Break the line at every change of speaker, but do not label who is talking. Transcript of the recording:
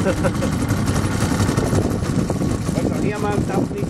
A minha más está bonita.